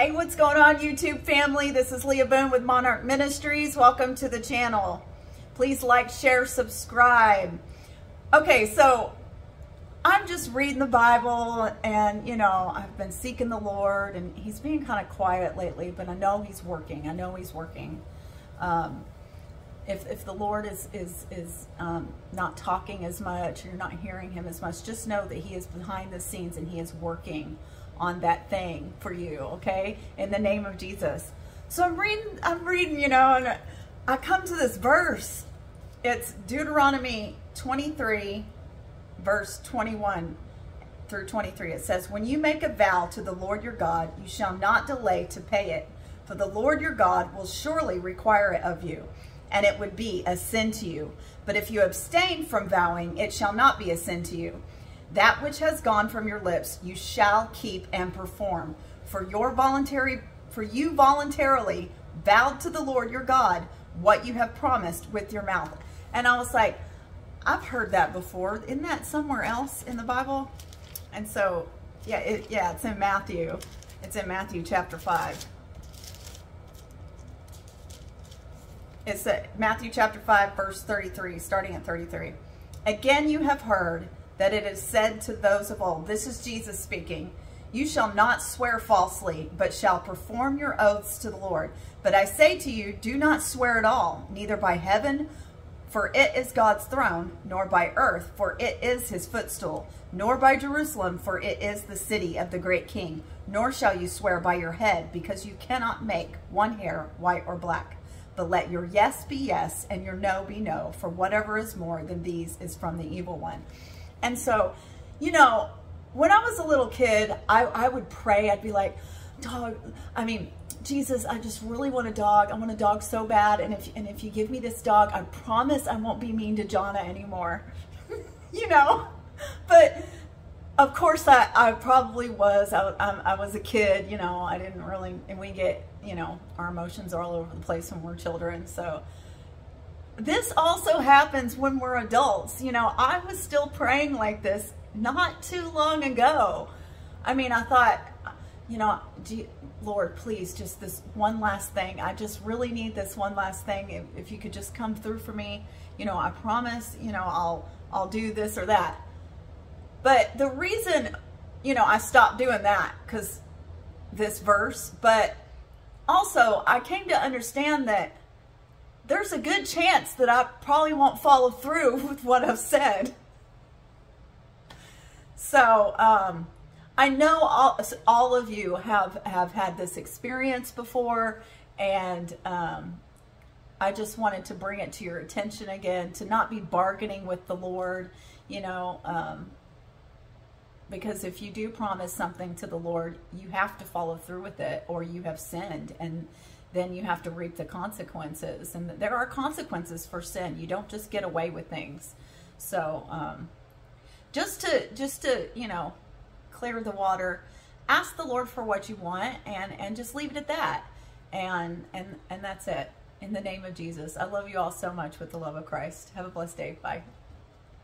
Hey, what's going on YouTube family? This is Leah Boone with Monarch Ministries. Welcome to the channel. Please like, share, subscribe. Okay, so I'm just reading the Bible and, you know, I've been seeking the Lord and he's being kind of quiet lately, but I know he's working. I know he's working. Um, if, if the Lord is, is, is um, not talking as much, you're not hearing him as much, just know that he is behind the scenes and he is working on that thing for you, okay? In the name of Jesus. So I'm reading, I'm reading, you know, and I come to this verse. It's Deuteronomy 23, verse 21 through 23. It says, When you make a vow to the Lord your God, you shall not delay to pay it, for the Lord your God will surely require it of you, and it would be a sin to you. But if you abstain from vowing, it shall not be a sin to you. That which has gone from your lips you shall keep and perform. For your voluntary for you voluntarily vowed to the Lord your God what you have promised with your mouth. And I was like, I've heard that before. Isn't that somewhere else in the Bible? And so, yeah, it, yeah, it's in Matthew. It's in Matthew chapter 5. It's uh, Matthew chapter 5, verse 33, starting at 33. Again, you have heard that it is said to those of old, this is Jesus speaking, you shall not swear falsely, but shall perform your oaths to the Lord. But I say to you, do not swear at all, neither by heaven, for it is God's throne, nor by earth, for it is his footstool, nor by Jerusalem, for it is the city of the great king. Nor shall you swear by your head, because you cannot make one hair white or black. But let your yes be yes, and your no be no, for whatever is more than these is from the evil one. And so, you know, when I was a little kid, I, I would pray. I'd be like, dog, I mean, Jesus, I just really want a dog. I want a dog so bad. And if, and if you give me this dog, I promise I won't be mean to Jonna anymore. you know, but of course I, I probably was. I, I, I, was a kid, you know, I didn't really, and we get, you know, our emotions are all over the place when we're children. So this also happens when we're adults. You know, I was still praying like this not too long ago. I mean, I thought, you know, Lord, please, just this one last thing. I just really need this one last thing. If, if you could just come through for me, you know, I promise, you know, I'll, I'll do this or that. But the reason, you know, I stopped doing that because this verse, but also I came to understand that there's a good chance that I probably won't follow through with what I've said. So, um, I know all, all of you have, have had this experience before, and um, I just wanted to bring it to your attention again, to not be bargaining with the Lord, you know, um, because if you do promise something to the Lord, you have to follow through with it, or you have sinned, and then you have to reap the consequences. And there are consequences for sin. You don't just get away with things. So um, just to, just to, you know, clear the water, ask the Lord for what you want and, and just leave it at that. And, and, and that's it. In the name of Jesus. I love you all so much with the love of Christ. Have a blessed day. Bye.